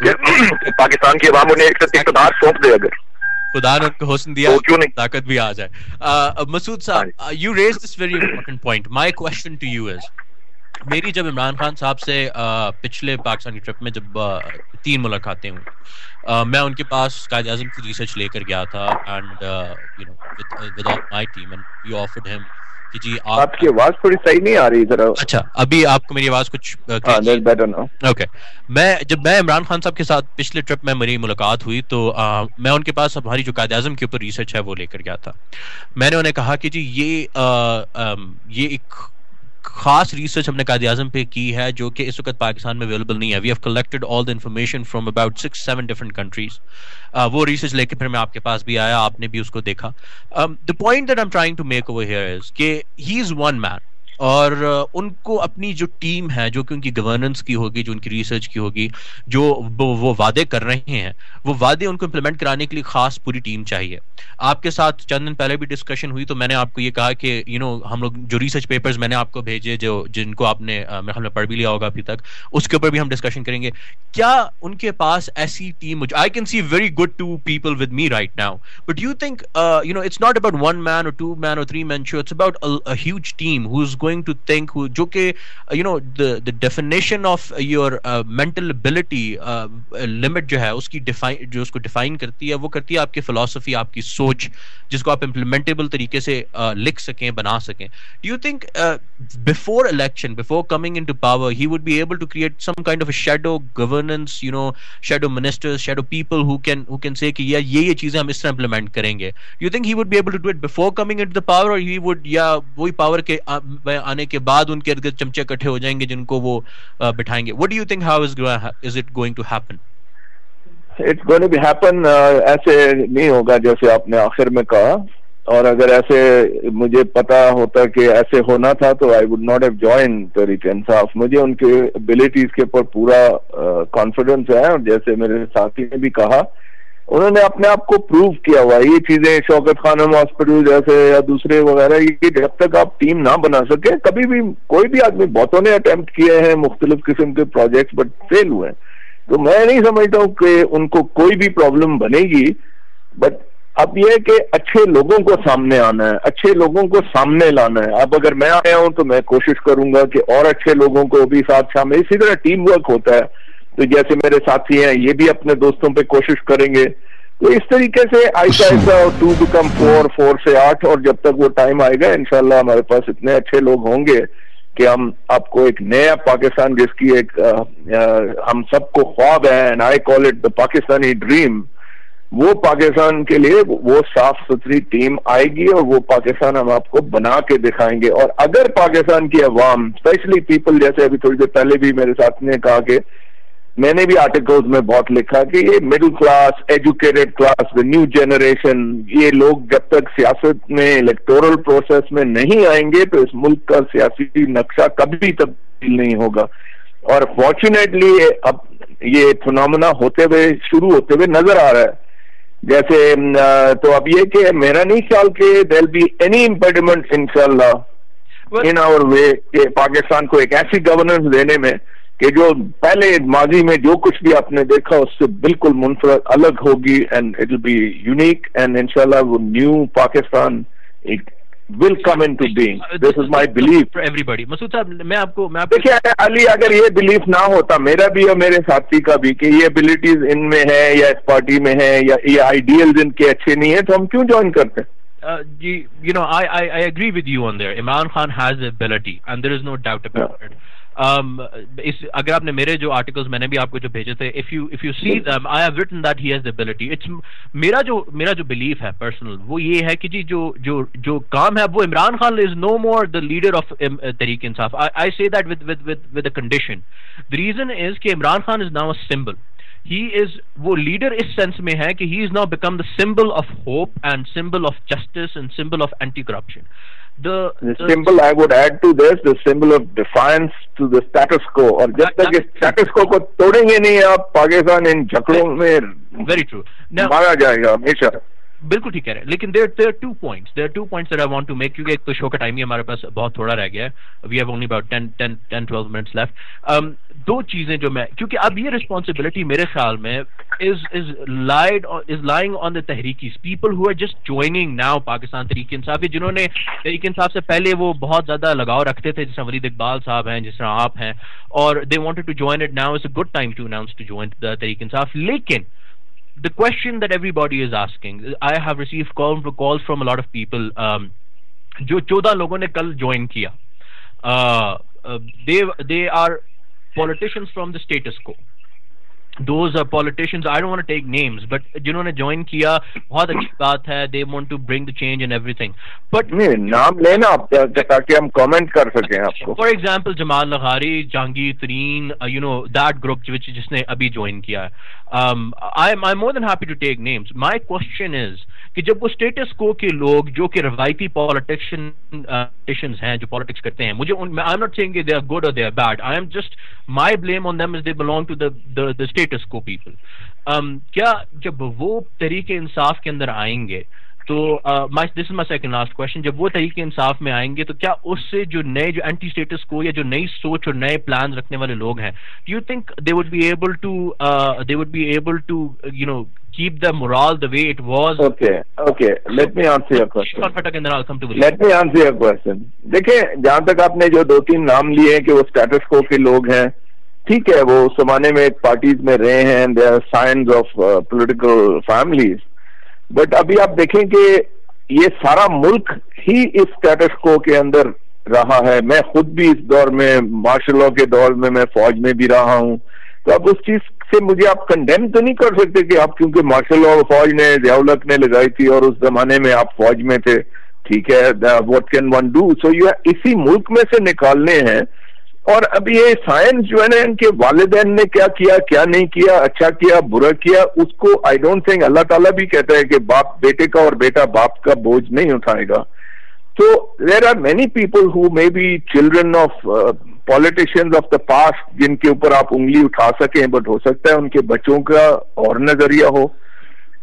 पाकिस्तान की आवाम उन्हें इकतदार सौंप दे अगर। खुदा ने उनको हुस्न दिया तो क्यों नहीं? ताकत भी आ जाए। मसूद साहब you raise this very important point my question to you is मेरी जब इमरान खान साहब से पिछले पाकिस्तान की ट्रिप में जब तीन मुलाकातें हुई मैं उनके पास कायद अजम की रिसर्च लेकर गया था and you know with my team and we offered him कि जी आप आपकी आवाज़ थोड़ी सही नहीं आ रही जरा। अच्छा अभी आपको मेरी आवाज़ कुछ बेटर नाउ ओके मैं जब मैं इमरान खान साहब के साथ पिछले ट्रिप में मेरी मुलाकात हुई तो आ, मैं उनके पास हमारी जो कायद आज़म के ऊपर रिसर्च है वो लेकर गया था। मैंने उन्हें कहा कि जी ये आ, आ, ये एक खास रिसर्च हमने कायद आज़म पे की है, जो कि इस वक्त पाकिस्तान में अवेलेबल नहीं है। We have collected all the information from about six seven different countries वो रिसर्च लेके फिर मैं आपके पास भी आया, आपने भी उसको देखा। The point that I am trying to make over here is कि ही इज़ वन मैन और उनको अपनी जो टीम है जो कि उनकी गवर्नेंस की होगी जो उनकी रिसर्च की होगी जो वो, वादे कर रहे हैं वो वादे उनको इम्प्लीमेंट कराने के लिए खास पूरी टीम चाहिए। आपके साथ चंद दिन पहले भी डिस्कशन हुई तो मैंने आपको ये कहा कि यू नो हम लोग जो रिसर्च पेपर्स मैंने आपको भेजे जो जिनको आपने में पढ़ भी लिया होगा अभी तक उसके ऊपर भी हम डिस्कशन करेंगे। क्या उनके पास ऐसी team I can see very good two people with me right now but you think you know it's not about one man और टू मैन और three man show it's about huge team who is going to think जो कि you know the the definition of your mental ability limit जो है उसकी डिफाइन जो उसको डिफाइन करती है वो करती है आपकी फिलोसफी आपकी सोच जिसको आप इम्प्लीमेंटेबल तरीके से uh, लिख सकें बना सकें do you think before election before coming into power he would be able to create some kind of a shadow governance you know shadow ministers shadow people who can who can say कि या ये ये चीजें हम इस तरह इम्प्लीमेंट करेंगे you think he would be able to do it before coming into the power और ही वुड या वही पावर के आने के बाद उनके इर्द चमचे इकट्ठे हो जाएँगे जिनको वो uh, बिठाएँगे। What do you think how is is it going to happen it's going to be happen ऐसे नहीं होगा जैसे आपने आखिर में कहा। और अगर ऐसे मुझे पता होता कि ऐसे होना था तो I would not have join Tehreek Insaf मुझे उनके एबिलिटीज के ऊपर पूरा कॉन्फिडेंस uh, है और जैसे मेरे साथी ने भी कहा उन्होंने अपने आप को प्रूव किया हुआ ये चीज़ें शौकत खानम हॉस्पिटल जैसे या दूसरे वगैरह, ये जब तक आप टीम ना बना सके, कभी भी कोई भी आदमी, बहुतों ने अटेम्प्ट किए हैं मुख्तलिफ़ किस्म के प्रोजेक्ट्स बट फेल हुए हैं। तो मैं नहीं समझता हूँ कि उनको कोई भी प्रॉब्लम बनेगी बट अब यह कि अच्छे लोगों को सामने आना है, अच्छे लोगों को सामने लाना है। अब अगर मैं आया हूँ तो मैं कोशिश करूँगा कि और अच्छे लोगों को भी साथ शामिल इसी तरह टीम वर्क होता है। तो जैसे मेरे साथी हैं ये भी अपने दोस्तों पे कोशिश करेंगे। तो इस तरीके से Aahista Aahista to become four four से आठ और जब तक वो टाइम आएगा इनशाला हमारे पास इतने अच्छे लोग होंगे कि हम आपको एक नया पाकिस्तान जिसकी एक आ, आ, हम सबको ख्वाब है and I call it the Pakistani dream वो पाकिस्तान के लिए वो साफ़ सुथरी टीम आएगी और वो पाकिस्तान हम आपको बना के दिखाएँगे। और अगर पाकिस्तान की अवाम स्पेशली पीपल जैसे अभी थोड़ी देर पहले भी मेरे साथ ने कहा कि मैंने भी आर्टिकल्स में बहुत लिखा कि ये middle class educated class the new generation ये लोग जब तक सियासत में इलेक्टोरल प्रोसेस में नहीं आएँगे तो इस मुल्क का सियासी नक्शा कभी तब्दील नहीं होगा। और फॉर्चुनेटली अब ये फिनोमिना होते हुए शुरू होते हुए नज़र आ रहा है। जैसे तो अब ये कि मेरा नहीं ख्याल कि देर बी एनी इम्पेडिमेंट इनशाला इन आवर वे पाकिस्तान को एक ऐसी गवर्नेंस देने में कि जो पहले माजी में जो कुछ भी आपने देखा उससे बिल्कुल मुनफरद अलग होगी and it will be unique and इनशाला वो न्यू पाकिस्तान एक will come into being. This is my belief. For everybody. Masood sahab मैं आपको मैं आपको देखिए अली अगर ये बिलीफ ना होता मेरा भी और मेरे साथी का भी कि ये एबिलिटीज इनमें है या इस पार्टी में है या ये आइडियल्स इनके अच्छे नहीं है तो हम क्यों ज्वाइन करते Uh, you, you know, I, I, I agree with you on there. Imran Khan has the ability, and there is no doubt about yeah. it. Um, अगर आपने मेरे जो आर्टिकल्स मैंने भी आपको जो भेजे थे if you if you see I have written that he has the ability it's मेरा जो मेरा जो बिलीफ है पर्सनल वो ये है कि जी जो जो जो काम है वो Imran Khan is no more the leader of Tehreek Insaf. I say that with with with with a condition the reason is कि Imran Khan is now a symbol he is वो लीडर इस सेंस में है कि he is now become the symbol of hope and symbol of justice and symbol of anti corruption the, the, the symbol I would add to this the symbol of defiance to the status quo और जब तक इस status quo को तोड़ेंगे नहीं आप पाकिस्तान इन झगड़ों में very true मारा जाएगा हमेशा बिल्कुल ठीक कह रहे हैं। लेकिन there there two points there two points that I want to make क्योंकि एक तो शो का टाइम ही हमारे पास बहुत थोड़ा रह गया है। We have only about 10 10 10 12 minutes left दो चीज़ें जो मैं, क्योंकि अब ये रिस्पांसिबिलिटी मेरे ख्याल में is is laid is lying on the Tehreeki people who are just joining now Pakistan Tehreek Insaf जिन्होंने तहरीक इंसाफ से पहले वो बहुत ज़्यादा लगाव रखते थे, जिस तरह वरीद इकबाल साहब हैं, जिस तरह आप हैं, और they wanted to join it now is a good time to announce to join the Tehreek Insaf लेकिन the question that everybody is asking, I have received call, calls from a lot of people. Um, जो चौदह लोगों ने कल ज्वाइन किया they they are politicians from the states को those are politicians i don't want to take names but जिन्होंने ज्वाइन किया बहुत अच्छी बात है they want to bring the change and everything but नहीं नाम लेना आप ताकि हम कमेंट कर सकें आपको for example जमाल लगारी जहांगीर तरीन uh, you know that group which जिसने अभी ज्वाइन किया है um, I'm I'm more than happy to take names my question is कि जब वो स्टेटस को के लोग जो कि रवायती पॉलिटिशियन uh, हैं जो पॉलिटिक्स करते हैं मुझे I am not saying they are good और they are bad I am just my blame on them is they belong to the the status quo people क्या जब वो तरीके इंसाफ के अंदर आएँगे तो this is my second last question जब वो तरीके इंसाफ में आएँगे तो क्या उससे जो नए जो एंटी स्टेटस को या जो नई सोच और नए प्लान रखने वाले लोग हैं do you think they would be able to they would be able to you know keep the morale the way it was? Okay okay. Let me answer your question. And then I'll come to let me answer your question. देखिए जहाँ तक आपने जो दो तीन नाम लिए हैं कि वो स्टेटस को के लोग हैं ठीक है, वो उस जमाने में पार्टीज़ में रहे हैं they are sons of political families but अभी आप देखें कि ये सारा मुल्क ही इस स्टेटस को के अंदर रहा है। मैं खुद भी इस दौर में मार्शल लॉ के दौर में, मैं फौज में भी रहा हूँ। तो अब उस चीज़ से मुझे आप कंडेम तो नहीं कर सकते कि आप, क्योंकि मार्शल लॉ फौज ने जयाउलक ने लगाई थी और उस जमाने में आप फौज में थे। ठीक है what can one do so you इसी मुल्क में से निकालने हैं। और अब ये साइंस जो है ना इनके वालदेन ने क्या किया क्या नहीं किया अच्छा किया बुरा किया उसको आई डोंट थिंक अल्लाह ताला भी कहता है कि बाप बेटे का और बेटा बाप का बोझ नहीं उठाएगा। तो there are many people who may be children of politicians of the past जिनके ऊपर आप उंगली उठा सकें बट हो सकता है उनके बच्चों का और नज़रिया हो।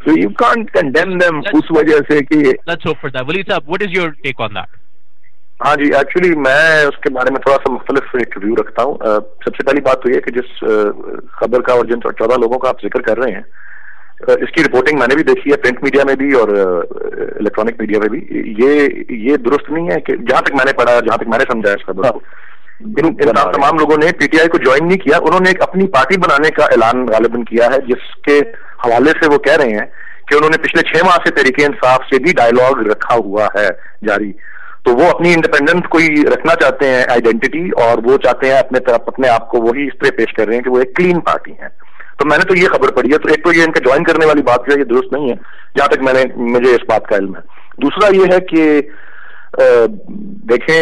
तो यू कांट कंडेम देम उस वजह से कि? हाँ जी एक्चुअली मैं उसके बारे में थोड़ा सा मुख्तलिफ़ एक व्यू रखता हूँ। सबसे पहली बात तो ये कि जिस खबर का और जिन चौदह लोगों का आप ज़िक्र कर रहे हैं इसकी रिपोर्टिंग मैंने भी देखी है प्रिंट मीडिया में भी और इलेक्ट्रॉनिक मीडिया में भी। ये ये दुरुस्त नहीं है कि जहाँ तक मैंने पढ़ा जहाँ तक मैंने समझा इस खबर को। इन, इन तमाम लोगों ने पीटीआई को ज्वाइन नहीं किया उन्होंने एक अपनी पार्टी बनाने का ऐलान गालिबन किया है जिसके हवाले से वो कह रहे हैं कि उन्होंने पिछले छह माह से तरीके इंसाफ से भी डायलॉग रखा हुआ है जारी। तो वो अपनी इंडिपेंडेंस कोई रखना चाहते हैं आइडेंटिटी और वो चाहते हैं अपने तरफ़ अपने आप को वही इस तरह पेश कर रहे हैं कि वो एक क्लीन पार्टी है। तो मैंने तो ये खबर पढ़ी है तो एक तो ये इनके ज्वाइन करने वाली बात है ये दुरुस्त नहीं है जहाँ तक मैंने मुझे इस बात का इल्म है। दूसरा ये है कि देखें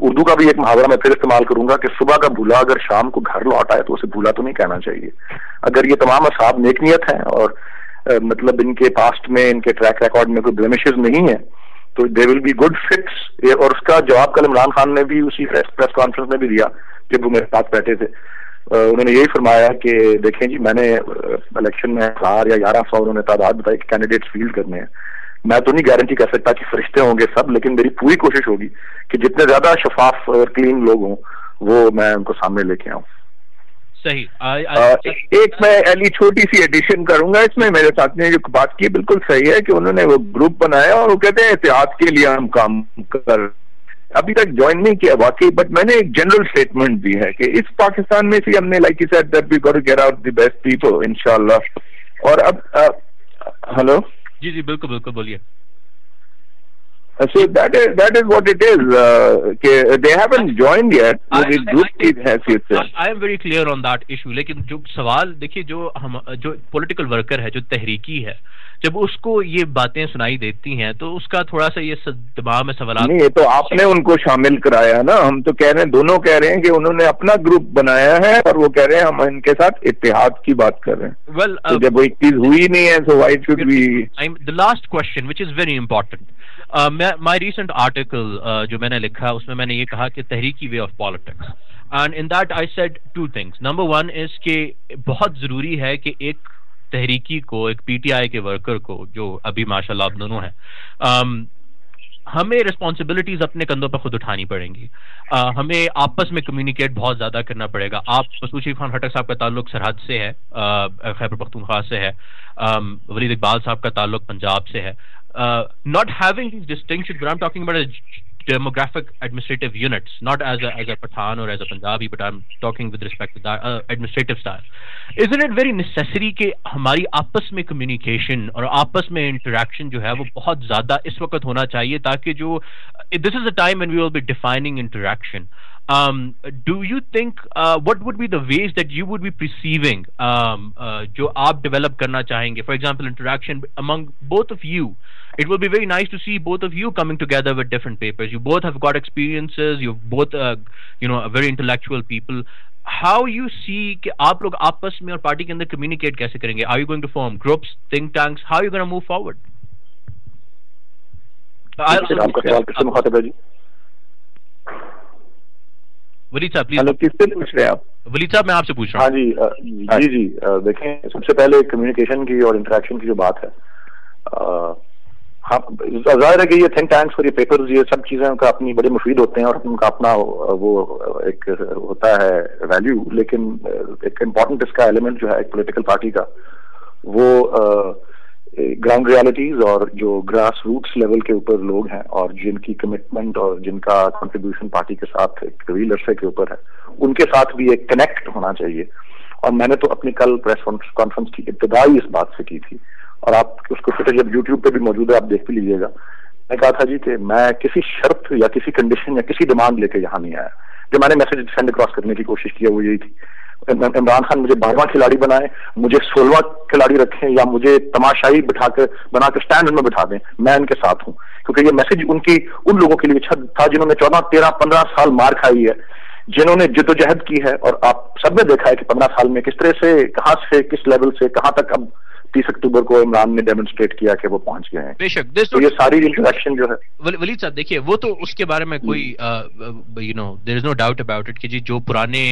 उर्दू का भी एक मुहावरा मैं फिर इस्तेमाल करूँगा कि सुबह का भूला अगर शाम को घर लौट आए तो उसे भूला तो नहीं कहना चाहिए। अगर ये तमाम असाब नेकनीयत हैं और आ, मतलब इनके पास्ट में इनके ट्रैक रिकॉर्ड में कोई ब्लेमिशेज नहीं है तो they will be good fits और उसका जवाब कल इमरान खान ने भी उसी प्रेस कॉन्फ्रेंस में भी दिया, जब वो मेरे साथ बैठे थे। उन्होंने यही फरमाया कि देखें जी, मैंने इलेक्शन में हज़ार या ग्यारह सौ उन्होंने तादाद बताई कि कैंडिडेट्स फ़ील्ड करने हैं। मैं तो नहीं गारंटी कर सकता कि फरिश्ते होंगे सब, लेकिन मेरी पूरी कोशिश होगी कि जितने ज़्यादा शफाफ और क्लीन लोग हों, वो मैं उनको सामने लेके आऊँ। सही। एक मैं अली छोटी सी एडिशन करूँगा। इसमें मेरे साथ ने जो बात की बिल्कुल सही है कि उन्होंने वो ग्रुप बनाया और वो कहते हैं एहतियात के लिए हम काम कर अभी तक ज्वाइन नहीं किया वाकई बट मैंने एक जनरल स्टेटमेंट दी है कि इस पाकिस्तान में से हमने like said that we got get out the best people इंशाल्लाह और अब हेलो जी जी बिल्कुल बिल्कुल बोलिए। So that is that is what it is. Uh, they haven't joined yet. I, I, group I, I, I am very clear on that issue. लेकिन जो सवाल देखिए जो हम जो पॉलिटिकल वर्कर है जो तहरीकी है जब उसको ये बातें सुनाई देती हैं तो उसका थोड़ा सा ये दिमाग में सवाल नहीं ये तो आपने उनको शामिल कराया ना। हम तो कह रहे हैं दोनों कह रहे हैं कि उन्होंने अपना ग्रुप बनाया है और वो कह रहे हैं हम इनके साथ इतिहाद की बात कर रहे हैं। Well, तो uh, जब वो एक चीज़ हुई नहीं है so why should be the last question which is very important my recent article जो मैंने लिखा उसमें मैंने ये कहा कि तहरीकी way of politics and in that I said two things number one is के बहुत ज़रूरी है कि एक तहरीकी को एक पीटीआई के वर्कर को जो अभी माशाल्लाह आप दोनों हैं हमें रिस्पॉन्सिबिलिटीज अपने कंधों पर खुद उठानी पड़ेंगी। आ, हमें आपस में कम्युनिकेट बहुत ज़्यादा करना पड़ेगा। आप मसूद शरीफ खान खटक साहब का ताल्लुक सरहद से है खैबर पख्तूनख्वा से है वलीद इकबाल साहब का ताल्लुक पंजाब से है। Not having this distinction I am talking about demographic administrative units, not as a, as a Pathan or as a Punjabi, but I'm talking with respect to that uh, administrative style. Isn't it very necessary कि हमारी आपस में communication और आपस में interaction जो है वो बहुत ज़्यादा इस वक्त होना चाहिए ताकि जो this is a time when we will be defining interaction. um, do you think uh, what would be the ways that you would be perceiving um, uh, जो आप develop करना चाहेंगे for example interaction among both of you it will be very nice to see both of you coming together with different papers you both have got experiences you both uh, you know very intellectual people how you see कि आप लोग आपस में और पार्टी के अंदर communicate कैसे करेंगे are you going to form groups think tanks how are you going to move forward आपका सवाल किससे मुखातब है जी वलीद साहब प्लीज़ हेलो किससे पूछ रहे हैं आप? वलीद साहब मैं आपसे पूछ रहा हाँ। हूँ जी अ, जी जी देखें सबसे पहले कम्युनिकेशन की और इंटरेक्शन की जो बात है हाँ ज़ाहिर है कि ये थिंक टैंक्स और ये पेपर्स ये सब चीज़ें उनका अपनी बड़े मुफीद होते हैं और उनका अपना वो एक होता है वैल्यू लेकिन एक इंपॉर्टेंट इसका एलिमेंट जो है एक पोलिटिकल पार्टी का वो ग्राउंड रियलिटीज और जो ग्रास रूट्स लेवल के ऊपर लोग हैं और जिनकी कमिटमेंट और जिनका कंट्रीब्यूशन पार्टी के साथ एक तवील अरसे के ऊपर है, उनके साथ भी एक कनेक्ट होना चाहिए। और मैंने तो अपनी कल प्रेस कॉन्फ्रेंस की इब्तदाई इस बात से की थी। और आप उसको फिर जब यूट्यूब पे भी मौजूद है, आप देख भी लीजिएगा। मैं कहा था जी कि मैं किसी शर्त या किसी कंडीशन या किसी डिमांड लेके यहाँ नहीं आया। जो मैंने मैसेज सेंड क्रॉस करने की कोशिश की है, वो यही थी। इमरान खान मुझे बारहवां खिलाड़ी बनाए, मुझे सोलवा खिलाड़ी रखें या मुझे तमाशाई बिठाकर बनाकर स्टैंड में बिठा दें, मैं इनके साथ हूँ। क्योंकि ये मैसेज उनकी उन लोगों के लिए छत था जिन्होंने चौदह, तेरह, पंद्रह साल मार खाई है, जिन्होंने जिदोजहद की है, और आप सबने देखा है कि पंद्रह साल में किस तरह से, कहाँ से, किस लेवल से, कहाँ तक अब तीस अक्टूबर को इमरान ने डेमोन्स्ट्रेट किया कि वो पहुँच गए हैं। बेशक तो ये सारी इंटरेक्शन जो है वल- वलीद साहब देखिए वो तो उसके बारे में कोई you know there is no doubt about it कि जी जो पुराने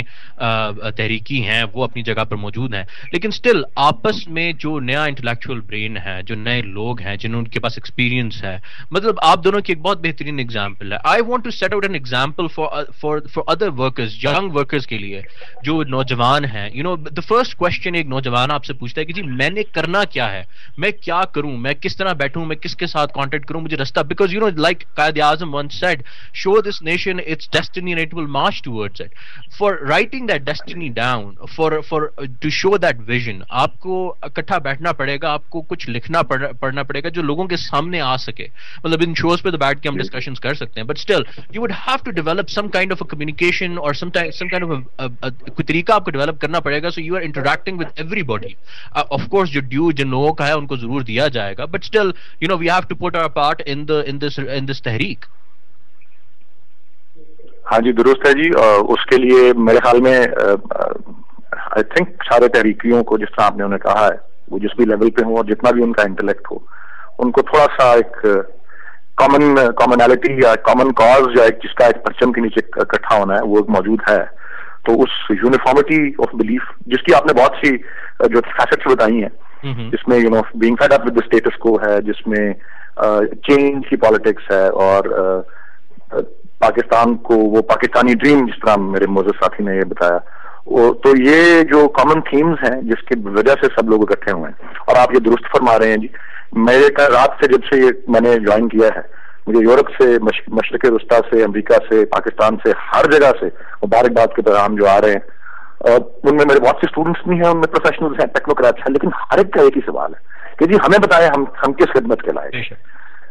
तहरीकी हैं वो अपनी जगह पर मौजूद हैं। लेकिन स्टिल आपस में जो नया इंटेलेक्चुअल ब्रेन है जो नए लोग हैं जिनके पास एक्सपीरियंस है मतलब आप दोनों की एक बहुत बेहतरीन एग्ज़ाम्पल है। I want to set out an example for for for other workers young workers के लिए जो नौजवान हैं। You know the first question एक नौजवान आपसे पूछता है कि जी मैंने करना क्या है? मैं क्या करूँ? मैं किस तरह बैठूं? मैं किसके साथ कांटेक्ट करूँ? मुझे रास्ता because you know like Quaid Azam one said show this nation its destiny and it will march towards it for writing that destiny down for for to show that vision आपको इकट्ठा बैठना पड़ेगा आपको कुछ लिखना पड़, पढ़ना पड़ेगा जो लोगों के सामने आ सके। मतलब इन शोज़ पे तो बैठ के हम डिस्कशंस कर सकते हैं but still you would have to develop some kind of a communication और सम सम काइंड ऑफ़ कोई तरीका आपको डेवलप करना पड़ेगा so you are interacting with everybody of course जो ड्यू जिन लोगों का है, उनको ज़रूर दिया जाएगा। But still you know we have to put our part in the in this in this तहरीक। हाँ जी, दुरुस्त है जी। उसके लिए मेरे ख्याल में आई थिंक सारे तहरीकियों को जिस तरह आपने उन्हें कहा है, वो जिस भी लेवल पे हो और जितना भी उनका इंटेलेक्ट हो, उनको थोड़ा सा एक कॉमन कॉमनैलिटी या कॉमन कॉज या एक जिसका एक परचम के नीचे इकट्ठा होना है, वो मौजूद है। तो उस यूनिफॉर्मिटी ऑफ़ बिलीफ जिसकी आपने बहुत सी जो फैसेट्स बताई हैं जिसमें you know being fed up with the status को है जिसमें चेंज की पॉलिटिक्स है और अ, अ, पाकिस्तान को वो पाकिस्तानी ड्रीम जिस तरह मेरे मोजस साथी ने ये बताया वो तो ये जो कॉमन थीम्स हैं जिसकी वजह से सब लोग इकट्ठे हुए हैं। और आप ये दुरुस्त फरमा रहे हैं जी मेरे का रात से जब से ये मैंने ज्वाइन किया है मुझे यूरोप से मशरक रुस्ता से अमेरिका से पाकिस्तान से हर जगह से मुबारकबाद के पैगाम जो आ रहे हैं उनमें मेरे बहुत से स्टूडेंट्स भी हैं उनमें प्रोफेशनल्स हैं टेक्नोक्रेट्स हैं लेकिन हर एक का एक ही सवाल है कि जी हमें बताएँ हम हम किस खिदमत के लायक हैं।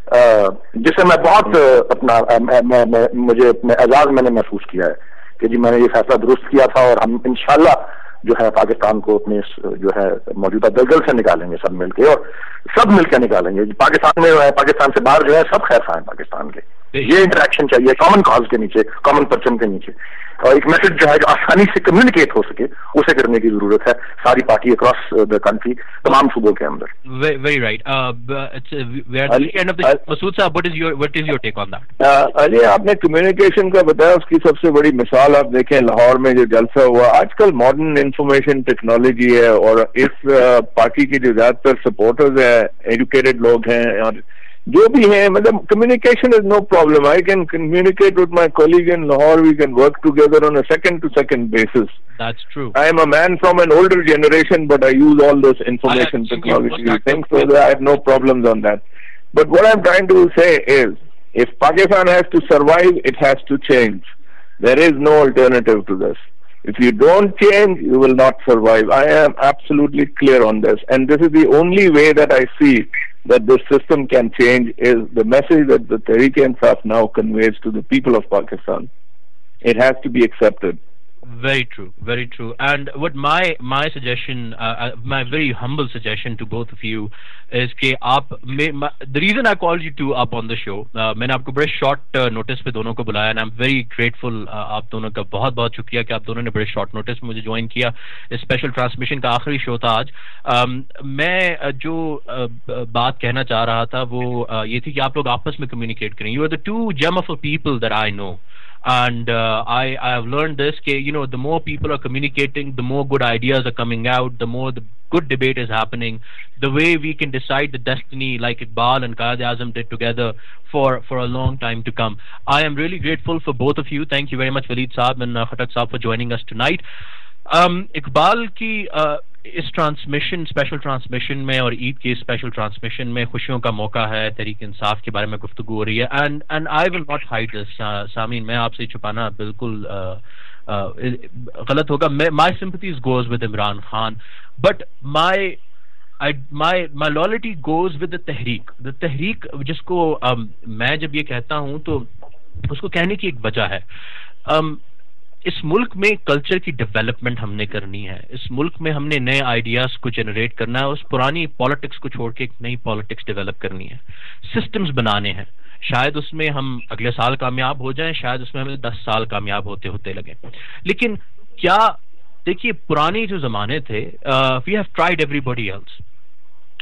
अ, जिसे मैं बहुत अपना मैं, मैं, मैं, मुझे मैं एजाज मैंने महसूस किया है कि जी मैंने ये फैसला दुरुस्त किया था और हम इंशाल्लाह जो है पाकिस्तान को अपने जो है मौजूदा दलदल से निकालेंगे सब मिलके और सब मिलकर निकालेंगे। पाकिस्तान में जो है पाकिस्तान से बाहर जो है सब खैर हैं पाकिस्तान के। ये इंटरेक्शन चाहिए कॉमन कॉज के नीचे कॉमन परचम के नीचे। एक मैसेज जो है जो आसानी से कम्युनिकेट हो सके उसे करने की ज़रूरत है सारी पार्टी अक्रॉस द कंट्री तमाम सूबों के अंदर. Uh, uh, Masood sahab, what is your what is your take on that? अ, अली आपने कम्युनिकेशन का बताया उसकी सबसे बड़ी मिसाल आप देखें लाहौर में जो जलसा हुआ आजकल मॉडर्न इंफॉर्मेशन टेक्नोलॉजी है और इस पार्टी के जो ज़्यादातर सपोर्टर्स हैं एजुकेटेड लोग हैं और जो भी हैं मतलब communication is no problem I can communicate with my colleague in Lahore we can work together on a second to second basis That's true. I am a man from an older generation, but I use all those information I think technology you- things, so that I have no problems on that. But what I'm trying to say is, if Pakistan has to survive, it has to change. There is no alternative to this. If you don't change, you will not survive. I am absolutely clear on this. And this is the only way that I see that this system can change is the message that the Tehreek-e-Insaf now conveys to the people of Pakistan. it has to be accepted. Very true, very true. And what my my suggestion, uh, uh, my very humble suggestion to both of you is कि आप the reason I called you two up on the show, uh, मैंने आपको बड़े short uh, notice पे दोनों को बुलाया and I'm very grateful uh, आप दोनों का बहुत बहुत शुक्रिया कि आप दोनों ने बड़े short notice में मुझे ज्वाइन किया इस स्पेशल ट्रांसमिशन का आखिरी शो था आज um, मैं uh, जो uh, बात कहना चाह रहा था वो uh, ये थी कि आप लोग आपस में कम्युनिकेट करें you are the two gem of people that I know and uh, I, I have learned this you know the more people are communicating the more good ideas are coming out the more the good debate is happening. The way we can decide the destiny like Iqbal and Qaid Azam did together for for a long time to come. I am really grateful for both of you. Thank you very much Waleed Saab and uh, Khatak Saab for joining us tonight. Um, Iqbal ki uh, इस ट्रांसमिशन स्पेशल ट्रांसमिशन में और ईद के स्पेशल ट्रांसमिशन में खुशियों का मौका है तहरीक इंसाफ के बारे में गुफ्तु हो रही है। And and I will not hide this Sameen, मैं आपसे छुपाना बिल्कुल गलत होगा। My sympathies goes with Imran Khan but my my my loyalty goes with the Tehreek the Tehreek जिसको मैं जब ये कहता हूँ तो उसको कहने की एक वजह है। इस मुल्क में कल्चर की डेवलपमेंट हमने करनी है। इस मुल्क में हमने नए आइडियाज़ को जनरेट करना है उस पुरानी पॉलिटिक्स को छोड़ के एक नई पॉलिटिक्स डेवलप करनी है। सिस्टम्स बनाने हैं। शायद उसमें हम अगले साल कामयाब हो जाएँ शायद उसमें हमें दस साल कामयाब होते होते लगे। लेकिन क्या देखिए पुराने जो जमाने थे we have tried everybody else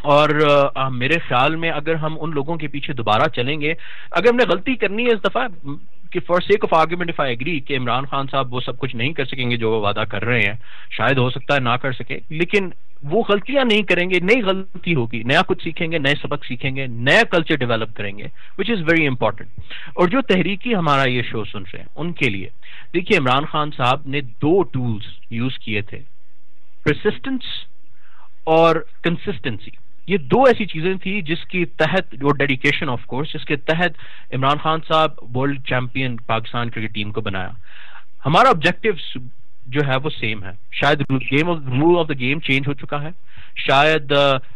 और uh, मेरे ख्याल में अगर हम उन लोगों के पीछे दोबारा चलेंगे अगर हमने गलती करनी है इस दफ़ा कि for sake of argument if I agree कि इमरान खान साहब वो सब कुछ नहीं कर सकेंगे जो वो वादा कर रहे हैं, शायद हो सकता है ना कर सके, लेकिन वो गलतियाँ नहीं करेंगे, नई गलती होगी, नया कुछ सीखेंगे, नए सबक सीखेंगे, नया कल्चर डेवलप करेंगे विच इज़ वेरी इंपॉर्टेंट और जो तहरीकी हमारा ये शो सुन रहे हैं, उनके लिए, देखिए इमरान खान साहब ने दो टूल्स यूज़ किए थे प्रसिस्टेंस और कंसिस्टेंसी ये दो ऐसी चीज़ें थी जिसकी तहत जो डेडिकेशन ऑफ़ कोर्स जिसके तहत इमरान खान साहब world champion Pakistan cricket team को बनाया। हमारा ऑब्जेक्टिव जो है वो सेम है। शायद game rule of the game change हो चुका है। शायद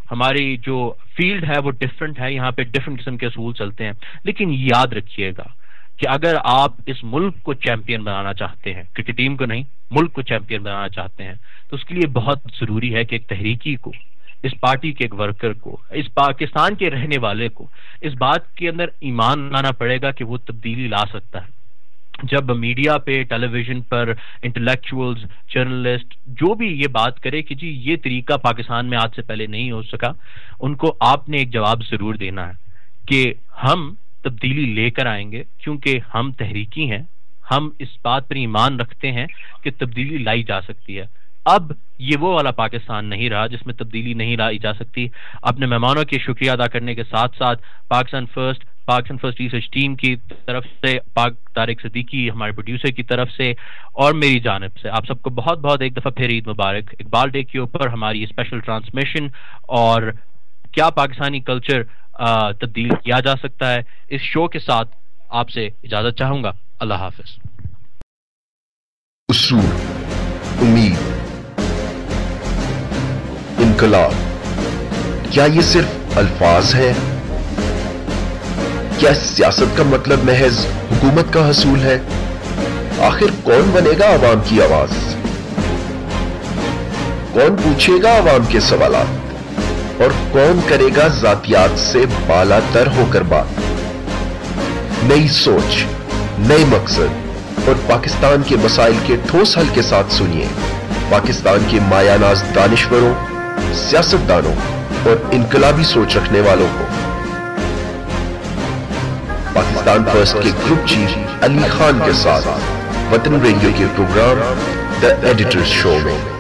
हमारी जो फ़ील्ड है वो डिफरेंट है। यहाँ पे डिफरेंट किस्म के असूल चलते हैं। लेकिन याद रखिएगा कि अगर आप इस मुल्क को चैंपियन बनाना चाहते हैं क्रिकेट टीम को नहीं, मुल्क को चैंपियन बनाना चाहते हैं तो उसके लिए बहुत ज़रूरी है कि एक तहरीकी को इस पार्टी के एक वर्कर को, इस पाकिस्तान के रहने वाले को, इस बात के अंदर ईमान लाना पड़ेगा कि वो तब्दीली ला सकता है। जब मीडिया पे टेलीविज़न पर इंटेलेक्चुअल्स जर्नलिस्ट जो भी ये बात करे कि जी, ये तरीका पाकिस्तान में आज से पहले नहीं हो सका, उनको आपने एक जवाब ज़रूर देना है कि हम तब्दीली लेकर आएँगे, क्योंकि हम तहरीकी हैं, हम इस बात पर ईमान रखते हैं कि तब्दीली लाई जा सकती है। अब ये वो वाला पाकिस्तान नहीं रहा जिसमें तब्दीली नहीं लाई जा सकती। अपने मेहमानों की शुक्रिया अदा करने के साथ साथ Pakistan first Pakistan first research team की तरफ़ से, पाक तारिक सदीकी हमारे प्रोड्यूसर की तरफ़ से और मेरी जानब से आप सबको बहुत बहुत एक दफ़ा फिर ईद मुबारक। इकबाल डे के ऊपर हमारी स्पेशल ट्रांसमिशन और क्या पाकिस्तानी कल्चर तब्दील किया जा सकता है, इस शो के साथ आपसे इजाज़त चाहूँगा। अल्लाह हाफिज। उम्मीद इनकलाब क्या ये सिर्फ़ अल्फाज है? क्या सियासत का मतलब महज हुकूमत का हसूल है? आखिर कौन बनेगा आवाम की आवाज़? कौन पूछेगा आवाम के सवाल और कौन करेगा जातियात से बालातर होकर बात? नई सोच नए मकसद, और पाकिस्तान के मसाइल के ठोस हल के साथ सुनिए। पाकिस्तान के मायानाज दानिश्वरों सियासतदानों और इनकलाबी सोच रखने वालों को। पाकिस्तान फ़र्स्ट के ग्रुप चीफ अली खान के साथ वतन रेडियो के प्रोग्राम द एडिटर्स शो में।